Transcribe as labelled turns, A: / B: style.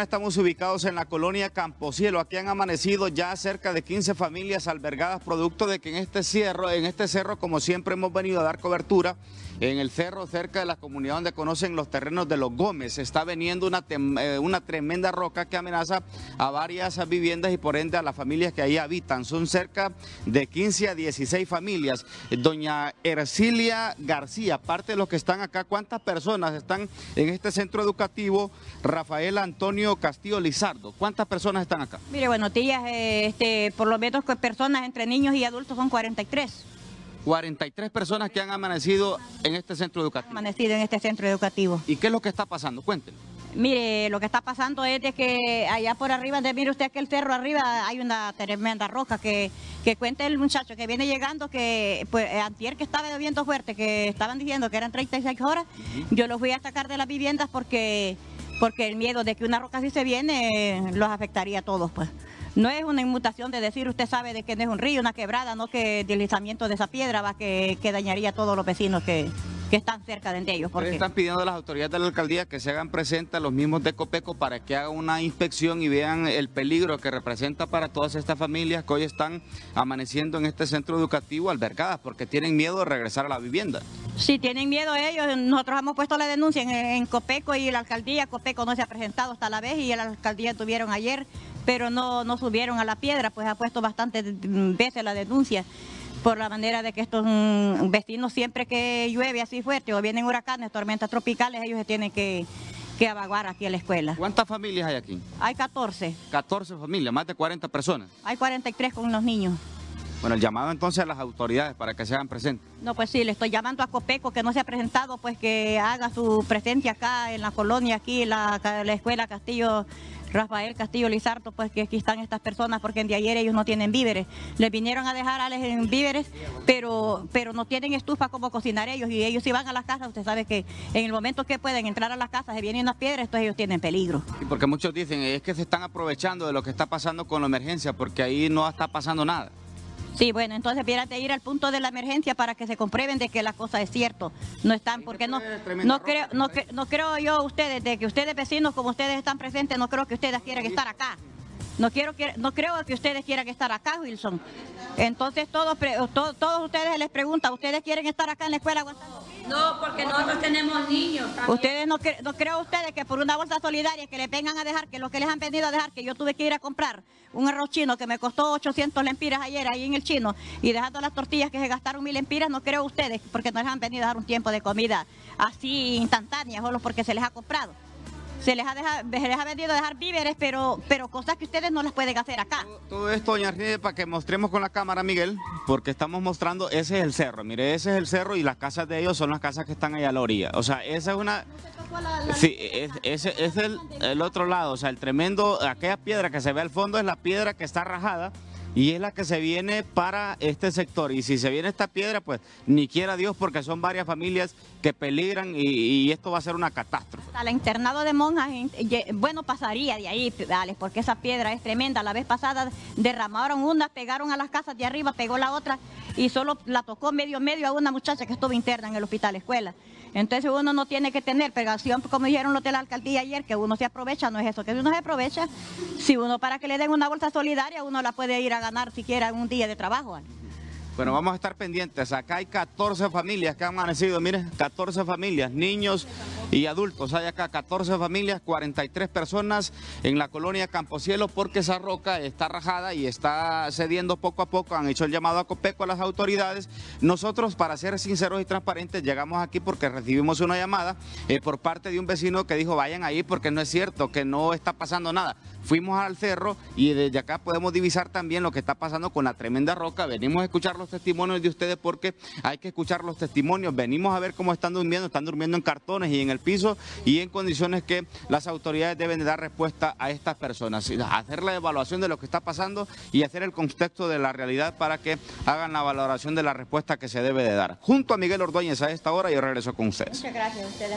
A: estamos ubicados en la colonia Camposielo. Aquí han amanecido ya cerca de 15 familias albergadas producto de que en este cerro, en este cerro, como siempre hemos venido a dar cobertura, en el cerro cerca de la comunidad donde conocen los terrenos de los Gómez, está veniendo una, eh, una tremenda roca que amenaza a varias viviendas y por ende a las familias que ahí habitan. Son cerca de 15 a 16 familias. Doña Ercilia García, parte de los que están acá, ¿cuántas personas están en este centro educativo? Rafael Antonio Castillo Lizardo. ¿Cuántas personas están acá?
B: Mire, bueno, tías, eh, este, por lo menos personas entre niños y adultos son 43.
A: 43 personas que han amanecido en este centro educativo.
B: Amanecido en este centro educativo.
A: ¿Y qué es lo que está pasando? Cuéntenos.
B: Mire, lo que está pasando es de que allá por arriba, de, mire usted que el cerro arriba hay una tremenda roca que, que cuenta el muchacho que viene llegando que pues antier que estaba lloviendo fuerte, que estaban diciendo que eran 36 horas, yo los voy a sacar de las viviendas porque porque el miedo de que una roca así se viene los afectaría a todos, pues. No es una inmutación de decir, usted sabe de que no es un río, una quebrada, no que deslizamiento de esa piedra va que, que dañaría a todos los vecinos que, que están cerca de ellos.
A: Porque... Están pidiendo a las autoridades de la alcaldía que se hagan presentes los mismos de Copeco para que hagan una inspección y vean el peligro que representa para todas estas familias que hoy están amaneciendo en este centro educativo albergadas porque tienen miedo de regresar a la vivienda.
B: Sí, tienen miedo ellos. Nosotros hemos puesto la denuncia en, Copeco y la alcaldía. Copeco no se ha presentado hasta la vez y la alcaldía tuvieron ayer, pero no, no subieron a la piedra, pues ha puesto bastantes veces la denuncia por la manera de que estos mm, vecinos siempre que llueve así fuerte o vienen huracanes, tormentas tropicales, ellos se tienen que, que avaguar aquí a la escuela.
A: ¿Cuántas familias hay aquí?
B: Hay 14.
A: 14 familias, más de 40 personas.
B: Hay 43 con los niños.
A: Bueno, el llamado entonces a las autoridades para que se hagan presentes.
B: No, pues sí, le estoy llamando a Copeco que no se ha presentado, pues que haga su presencia acá en la colonia, aquí en la, la escuela Castillo Rafael Castillo Lizardo, pues que aquí están estas personas porque de ayer ellos no tienen víveres. Les vinieron a dejar a les en víveres, pero, pero no tienen estufa como cocinar ellos y ellos si van a las casas, usted sabe que en el momento que pueden entrar a las casas se vienen unas piedras, entonces ellos tienen peligro.
A: Porque muchos dicen, es que se están aprovechando de lo que está pasando con la emergencia porque ahí no está pasando nada.
B: Sí, bueno, entonces de ir al punto de la emergencia para que se comprueben de que la cosa es cierto. No están, porque no, no creo, no, no creo yo ustedes, de que ustedes vecinos como ustedes están presentes, no creo que ustedes quieran estar acá. No quiero no creo que ustedes quieran estar acá, Wilson. Entonces todos, todos, ustedes les preguntan, ¿ustedes quieren estar acá en la escuela
C: No, porque nosotros tenemos niños.
B: Ustedes no, no creo ustedes que por una bolsa solidaria que le vengan a dejar, que lo que les han venido a dejar, que yo tuve que ir a comprar un arroz chino que me costó 800 lempiras ayer ahí en el chino y dejando las tortillas que se gastaron mil lempiras, no creo ustedes, porque no les han venido a dar un tiempo de comida así instantánea, solo porque se les ha comprado se les ha, dejado, les ha vendido dejar víveres, pero, pero cosas que ustedes no las pueden hacer acá.
A: Todo, esto, doña Arnide, para que mostremos con la cámara, Miguel, porque estamos mostrando, ese es el cerro, mire, ese es el cerro y las casas de ellos son las casas que están allá a la orilla. O sea, esa es una... Sí, ese es, el, el otro lado, o sea, el tremendo, aquella piedra que se ve al fondo es la piedra que está rajada y es la que se viene para este sector. Y si se viene esta piedra, pues ni quiera Dios, porque son varias familias que peligran y, esto va a ser una catástrofe.
B: Al internado de monjas, bueno, pasaría de ahí, dale, porque esa piedra es tremenda. La vez pasada derramaron una, pegaron a las casas de arriba, pegó la otra y solo la tocó medio medio a una muchacha que estuvo interna en el hospital escuela. Entonces uno no tiene que tener pegación, como dijeron los de la alcaldía ayer, que uno se aprovecha, no es eso, que uno se aprovecha. Si uno para que le den una bolsa solidaria, uno la puede ir a ganar siquiera en un día de trabajo.
A: Bueno, vamos a estar pendientes. Acá hay 14 familias que han amanecido, miren, 14 familias, niños y adultos. Hay acá 14 familias, 43 personas en la colonia Camposielo porque esa roca está rajada y está cediendo poco a poco. Han hecho el llamado a Copeco a las autoridades. Nosotros, para ser sinceros y transparentes, llegamos aquí porque recibimos una llamada eh, por parte de un vecino que dijo vayan ahí porque no es cierto, que no está pasando nada. Fuimos al cerro y desde acá podemos divisar también lo que está pasando con la tremenda roca. Venimos a escuchar los testimonios de ustedes porque hay que escuchar los testimonios. Venimos a ver cómo están durmiendo. Están durmiendo en cartones y en el piso y en condiciones que las autoridades deben de dar respuesta a estas personas. Hacer la evaluación de lo que está pasando y hacer el contexto de la realidad para que hagan la valoración de la respuesta que se debe de dar. Junto a Miguel Ordóñez a esta hora yo regreso con ustedes.
B: Muchas gracias. Ustedes